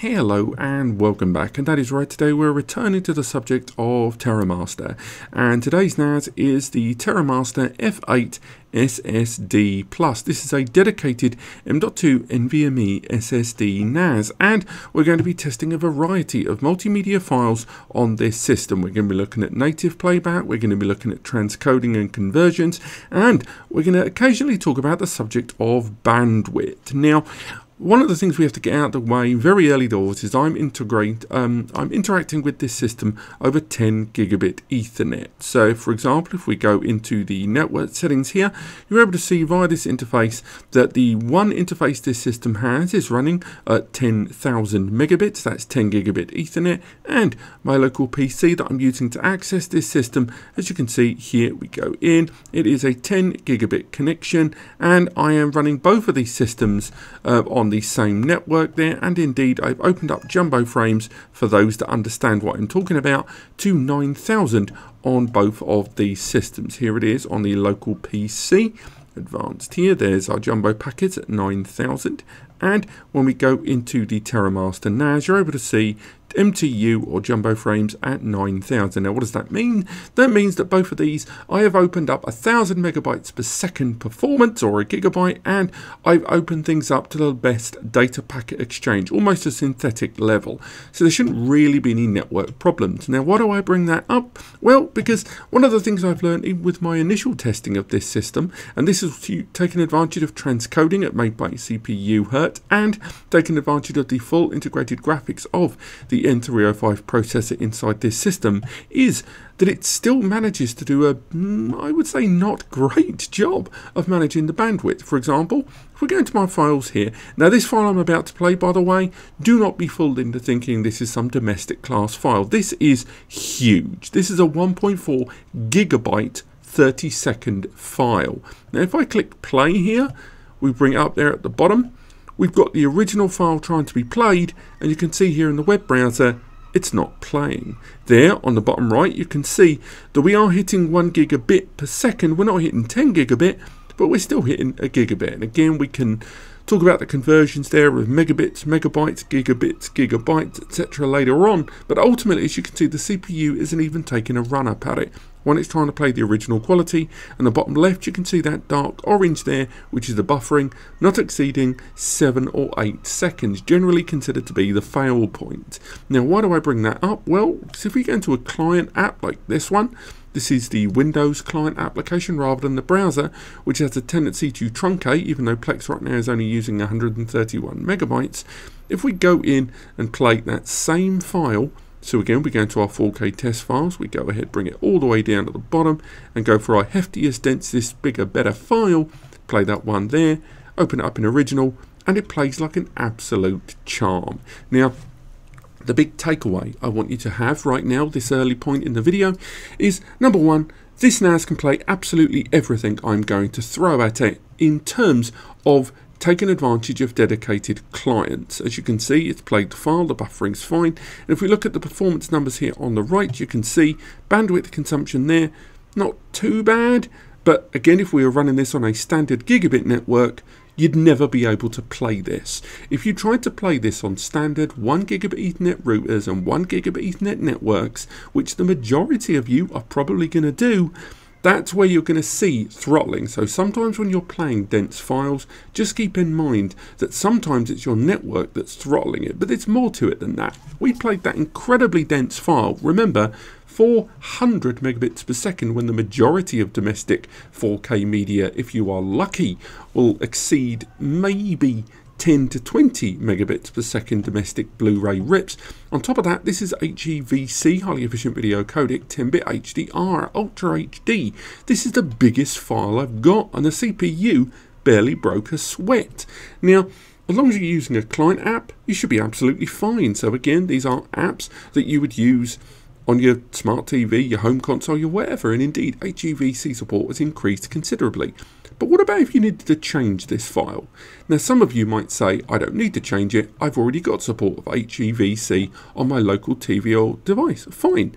Hello and welcome back and that is right today we're returning to the subject of TerraMaster and today's NAS is the TerraMaster F8 SSD Plus. This is a dedicated M.2 NVMe SSD NAS and we're going to be testing a variety of multimedia files on this system. We're going to be looking at native playback, we're going to be looking at transcoding and conversions and we're going to occasionally talk about the subject of bandwidth. Now one of the things we have to get out of the way very early doors is I'm integrate um, I'm interacting with this system over 10 gigabit Ethernet. So for example, if we go into the network settings here, you're able to see via this interface that the one interface this system has is running at 10,000 megabits, that's 10 gigabit Ethernet, and my local PC that I'm using to access this system, as you can see here we go in, it is a 10 gigabit connection, and I am running both of these systems uh, on the same network there and indeed I've opened up jumbo frames for those that understand what I'm talking about to 9000 on both of these systems. Here it is on the local PC advanced here there's our jumbo packets at 9000 and when we go into the TerraMaster NAS you're able to see MTU or jumbo frames at 9000. Now what does that mean? That means that both of these I have opened up a thousand megabytes per second performance or a gigabyte and I've opened things up to the best data packet exchange, almost a synthetic level. So there shouldn't really be any network problems. Now why do I bring that up? Well because one of the things I've learned even with my initial testing of this system and this is taking advantage of transcoding at made by CPU Hurt and taking advantage of the full integrated graphics of the N305 processor inside this system is that it still manages to do a, mm, would say, not great job of managing the bandwidth. For example, if we go into my files here, now this file I'm about to play, by the way, do not be fooled into thinking this is some domestic class file. This is huge. This is a 1.4 gigabyte 30 second file. Now if I click play here, we bring it up there at the bottom, we've got the original file trying to be played and you can see here in the web browser it's not playing. There on the bottom right you can see that we are hitting 1 gigabit per second. We're not hitting 10 gigabit but we're still hitting a gigabit. And again we can talk about the conversions there of megabits, megabytes, gigabits, gigabytes, etc. later on. But ultimately, as you can see, the CPU isn't even taking a run up at it when it's trying to play the original quality. And the bottom left, you can see that dark orange there, which is the buffering, not exceeding 7 or 8 seconds, generally considered to be the fail point. Now, why do I bring that up? Well, so if we go into a client app like this one, this is the Windows client application rather than the browser, which has a tendency to truncate, even though Plex right now is only using 131 megabytes. If we go in and play that same file, so again, we go into our 4K test files, we go ahead, bring it all the way down to the bottom, and go for our heftiest, densest, bigger, better file, play that one there, open it up in original, and it plays like an absolute charm. Now, the big takeaway I want you to have right now, this early point in the video, is number one, this NAS can play absolutely everything I'm going to throw at it in terms of taken advantage of dedicated clients. As you can see, it's played the file, the buffering's fine. And if we look at the performance numbers here on the right, you can see bandwidth consumption there, not too bad. But again, if we were running this on a standard gigabit network, you'd never be able to play this. If you tried to play this on standard 1 gigabit Ethernet routers and 1 gigabit Ethernet networks, which the majority of you are probably going to do, that's where you're going to see throttling. So sometimes when you're playing dense files, just keep in mind that sometimes it's your network that's throttling it, but it's more to it than that. We played that incredibly dense file. Remember, 400 megabits per second when the majority of domestic 4K media, if you are lucky, will exceed maybe 10 to 20 megabits per second domestic Blu-ray rips. On top of that, this is HEVC, highly efficient video codec, 10-bit HDR, Ultra HD. This is the biggest file I've got, and the CPU barely broke a sweat. Now, as long as you're using a client app, you should be absolutely fine. So again, these are apps that you would use on your smart TV, your home console, your whatever, and indeed HEVC support has increased considerably. But what about if you needed to change this file? Now some of you might say, I don't need to change it, I've already got support of HEVC on my local TV or device. Fine.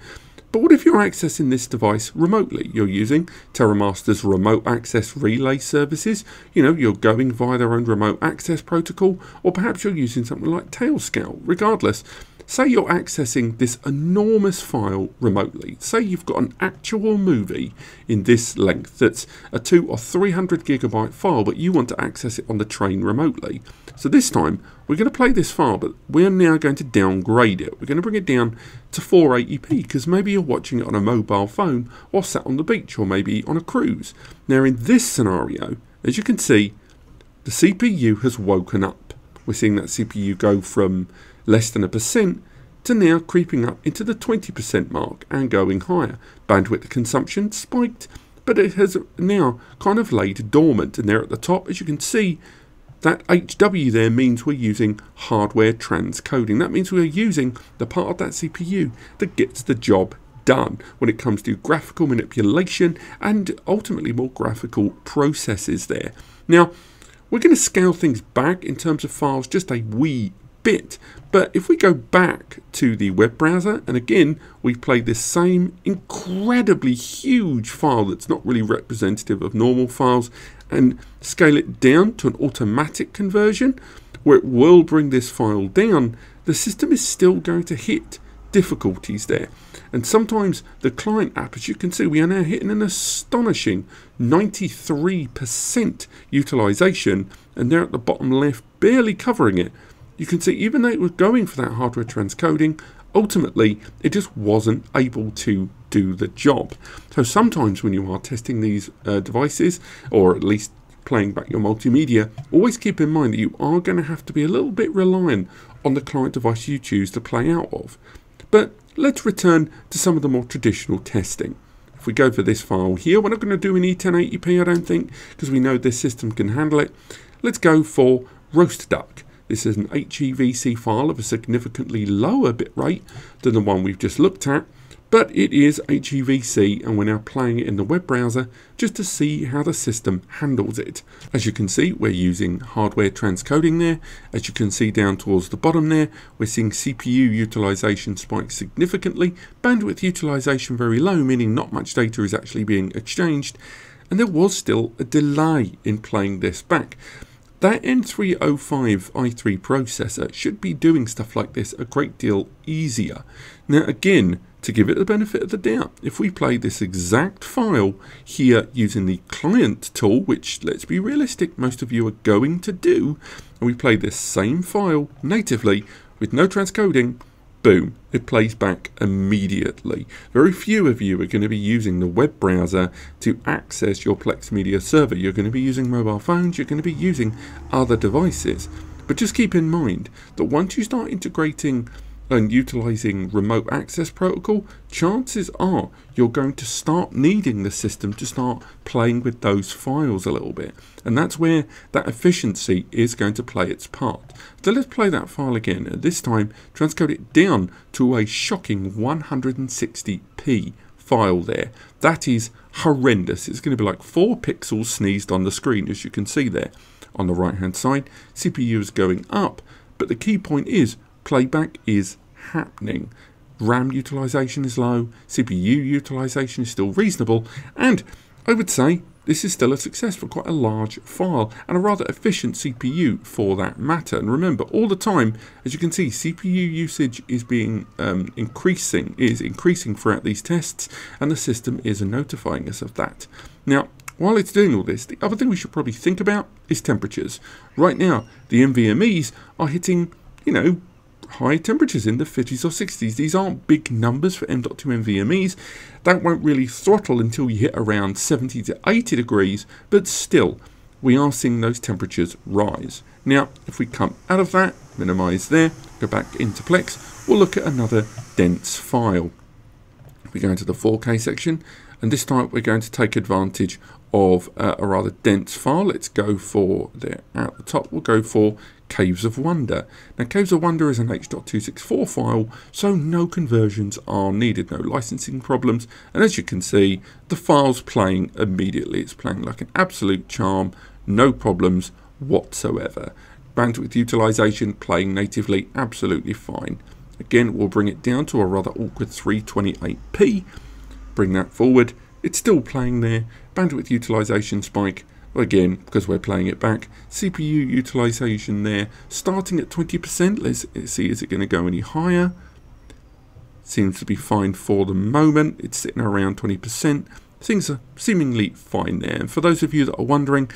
But what if you're accessing this device remotely? You're using TerraMaster's remote access relay services. You know, you're going via their own remote access protocol, or perhaps you're using something like Tailscale. Regardless, say you're accessing this enormous file remotely. Say you've got an actual movie in this length that's a two or 300 gigabyte file, but you want to access it on the train remotely. So this time, we're going to play this file, but we're now going to downgrade it. We're going to bring it down to 480p because maybe you're watching it on a mobile phone or sat on the beach or maybe on a cruise. Now in this scenario, as you can see, the CPU has woken up. We're seeing that CPU go from less than a percent to now creeping up into the 20% mark and going higher. Bandwidth consumption spiked, but it has now kind of laid dormant. And there at the top, as you can see, that HW there means we're using hardware transcoding. That means we're using the part of that CPU that gets the job done when it comes to graphical manipulation and ultimately more graphical processes there. Now, we're going to scale things back in terms of files just a wee bit. But if we go back to the web browser, and again, we play this same incredibly huge file that's not really representative of normal files, and scale it down to an automatic conversion, where it will bring this file down, the system is still going to hit difficulties there. And sometimes the client app, as you can see, we are now hitting an astonishing 93% utilization, and there at the bottom left, barely covering it you can see even though it was going for that hardware transcoding, ultimately it just wasn't able to do the job. So sometimes when you are testing these uh, devices, or at least playing back your multimedia, always keep in mind that you are going to have to be a little bit reliant on the client device you choose to play out of. But let's return to some of the more traditional testing. If we go for this file here, we're not going to do an E1080p, I don't think, because we know this system can handle it. Let's go for Roast Duck. This is an HEVC file of a significantly lower bitrate than the one we've just looked at, but it is HEVC and we're now playing it in the web browser just to see how the system handles it. As you can see, we're using hardware transcoding there. As you can see down towards the bottom there, we're seeing CPU utilization spike significantly, bandwidth utilization very low, meaning not much data is actually being exchanged, and there was still a delay in playing this back. That N305 i3 processor should be doing stuff like this a great deal easier. Now again, to give it the benefit of the doubt, if we play this exact file here using the client tool, which let's be realistic, most of you are going to do, and we play this same file natively with no transcoding, boom, it plays back immediately. Very few of you are going to be using the web browser to access your Plex Media server. You're going to be using mobile phones, you're going to be using other devices. But just keep in mind that once you start integrating and utilizing remote access protocol, chances are you're going to start needing the system to start playing with those files a little bit. And that's where that efficiency is going to play its part. So let's play that file again, and this time transcode it down to a shocking 160p file there. That is horrendous. It's going to be like 4 pixels sneezed on the screen, as you can see there. On the right hand side, CPU is going up, but the key point is playback is happening. RAM utilization is low, CPU utilization is still reasonable, and I would say this is still a success for quite a large file and a rather efficient CPU for that matter. And remember, all the time, as you can see, CPU usage is being um, increasing, is increasing throughout these tests, and the system is notifying us of that. Now, while it's doing all this, the other thing we should probably think about is temperatures. Right now, the NVMEs are hitting, you know, high temperatures in the 50s or 60s. These aren't big numbers for M.2 NVMEs. That won't really throttle until you hit around 70 to 80 degrees, but still, we are seeing those temperatures rise. Now, if we come out of that, minimize there, go back into Plex, we'll look at another dense file. We go into the 4K section, and this time we're going to take advantage of uh, a rather dense file. Let's go for there at the top. We'll go for Caves of Wonder. Now, Caves of Wonder is an H.264 file, so no conversions are needed, no licensing problems. And as you can see, the file's playing immediately. It's playing like an absolute charm, no problems whatsoever. Bandwidth utilization playing natively, absolutely fine. Again, we'll bring it down to a rather awkward 328p. Bring that forward. It's still playing there. Bandwidth utilization spike. Again, because we're playing it back. CPU utilization there. Starting at 20%. Let's see, is it going to go any higher? Seems to be fine for the moment. It's sitting around 20%. Things are seemingly fine there. And for those of you that are wondering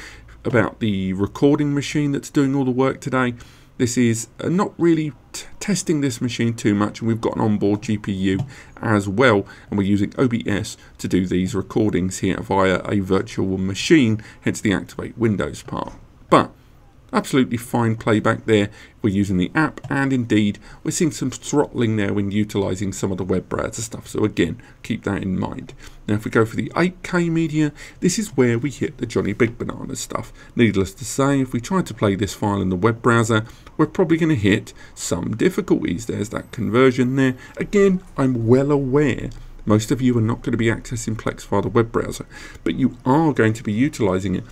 about the recording machine that's doing all the work today, this is uh, not really testing this machine too much and we've got an onboard GPU as well and we're using OBS to do these recordings here via a virtual machine hence the activate Windows part absolutely fine playback there. We're using the app and indeed we're seeing some throttling there when utilizing some of the web browser stuff. So again keep that in mind. Now if we go for the 8k media this is where we hit the Johnny Big Banana stuff. Needless to say if we try to play this file in the web browser we're probably going to hit some difficulties. There's that conversion there. Again I'm well aware most of you are not going to be accessing Plex via the web browser but you are going to be utilizing it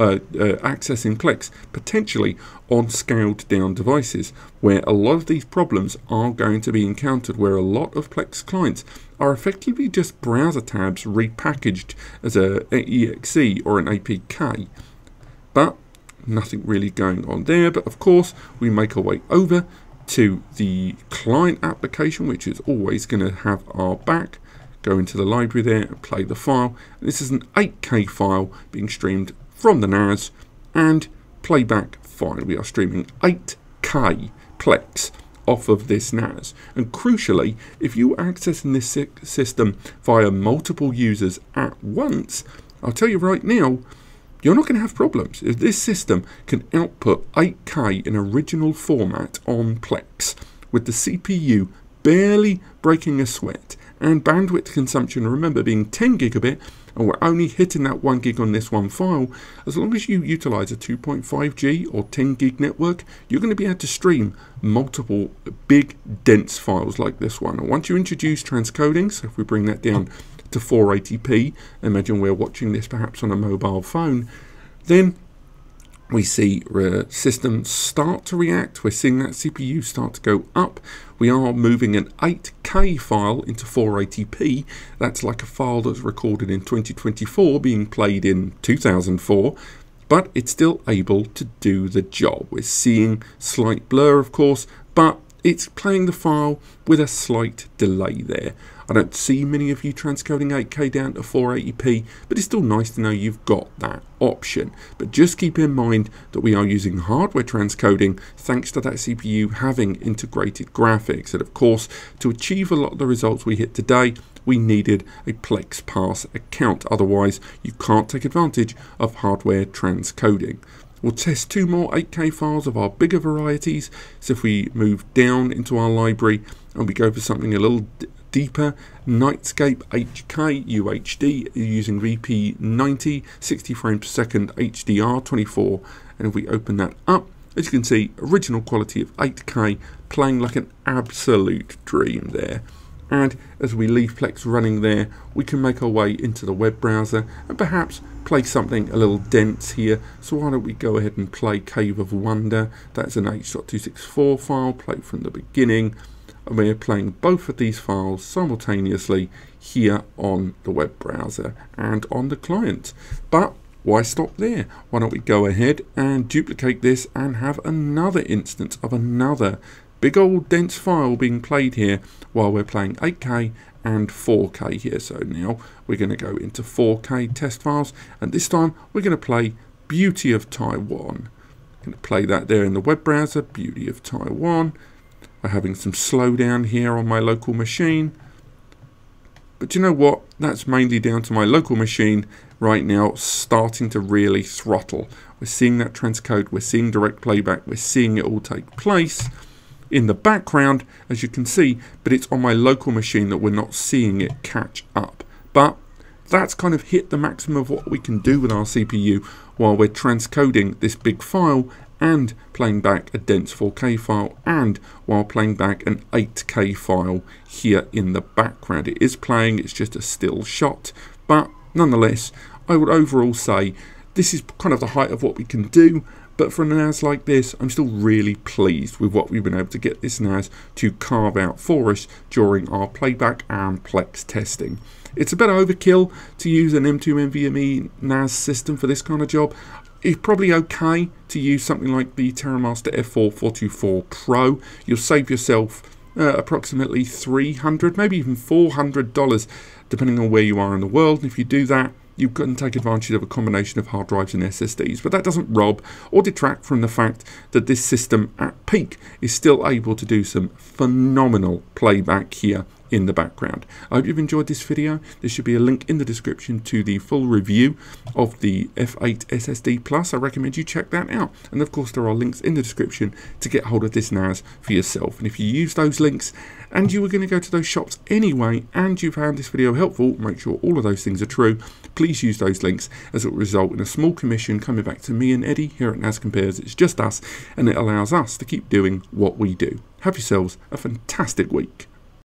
uh, uh, accessing Plex potentially on scaled down devices where a lot of these problems are going to be encountered where a lot of Plex clients are effectively just browser tabs repackaged as a, exe or an APK but nothing really going on there. But of course we make our way over to the client application which is always going to have our back. Go into the library there and play the file. This is an 8k file being streamed from the NAS and playback fine. We are streaming 8K Plex off of this NAS. And crucially, if you are accessing this system via multiple users at once, I'll tell you right now, you're not going to have problems. If this system can output 8K in original format on Plex, with the CPU barely breaking a sweat, and bandwidth consumption, remember, being 10 gigabit, and we're only hitting that 1 gig on this one file, as long as you utilize a 2.5G or 10 gig network, you're going to be able to stream multiple big dense files like this one. And once you introduce transcoding, so if we bring that down to 480p, imagine we're watching this perhaps on a mobile phone, then we see uh, systems start to react. We're seeing that CPU start to go up. We are moving an 8K file into 480p. That's like a file that's recorded in 2024 being played in 2004 but it's still able to do the job. We're seeing slight blur, of course, but it's playing the file with a slight delay there. I don't see many of you transcoding 8K down to 480p, but it's still nice to know you've got that option. But just keep in mind that we are using hardware transcoding thanks to that CPU having integrated graphics. And of course, to achieve a lot of the results we hit today, we needed a Plex Pass account. Otherwise, you can't take advantage of hardware transcoding. We'll test two more 8K files of our bigger varieties. So if we move down into our library and we go for something a little deeper Nightscape HK UHD using VP90 60 frames per second HDR 24 and if we open that up as you can see original quality of 8K playing like an absolute dream there and as we leave Plex running there we can make our way into the web browser and perhaps play something a little dense here so why don't we go ahead and play Cave of Wonder that's an H.264 file play from the beginning and we're playing both of these files simultaneously here on the web browser and on the client. But why stop there? Why don't we go ahead and duplicate this and have another instance of another big old dense file being played here while we're playing 8K and 4K here. So now we're going to go into 4K test files and this time we're going to play Beauty of Taiwan. I'm going to play that there in the web browser, Beauty of Taiwan. We're having some slowdown here on my local machine. But you know what? That's mainly down to my local machine right now starting to really throttle. We're seeing that transcode, we're seeing direct playback, we're seeing it all take place in the background, as you can see, but it's on my local machine that we're not seeing it catch up. But that's kind of hit the maximum of what we can do with our CPU while we're transcoding this big file and playing back a dense 4K file and while playing back an 8K file here in the background. It is playing, it's just a still shot, but nonetheless, I would overall say this is kind of the height of what we can do, but for a NAS like this, I'm still really pleased with what we've been able to get this NAS to carve out for us during our playback and Plex testing. It's a bit overkill to use an M2 NVMe NAS system for this kind of job. It's probably okay to use something like the TerraMaster F4424 Pro. You'll save yourself uh, approximately 300, maybe even $400 depending on where you are in the world. And if you do that, you can take advantage of a combination of hard drives and SSDs, but that doesn't rob or detract from the fact that this system at peak is still able to do some phenomenal playback here in the background. I hope you've enjoyed this video. There should be a link in the description to the full review of the F8 SSD Plus. I recommend you check that out. And of course, there are links in the description to get hold of this NAS for yourself. And if you use those links and you were going to go to those shops anyway and you found this video helpful, make sure all of those things are true. Please use those links as it will result in a small commission coming back to me and Eddie here at NAS Compares. It's just us and it allows us to keep doing what we do. Have yourselves a fantastic week.